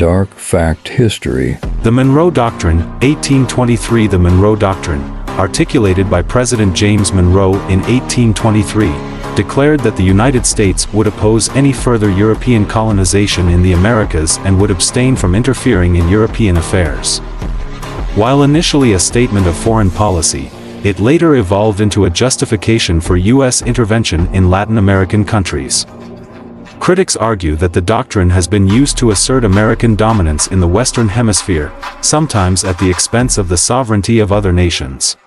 Dark Fact History The Monroe Doctrine, 1823 The Monroe Doctrine, articulated by President James Monroe in 1823, declared that the United States would oppose any further European colonization in the Americas and would abstain from interfering in European affairs. While initially a statement of foreign policy, it later evolved into a justification for U.S. intervention in Latin American countries. Critics argue that the doctrine has been used to assert American dominance in the Western Hemisphere, sometimes at the expense of the sovereignty of other nations.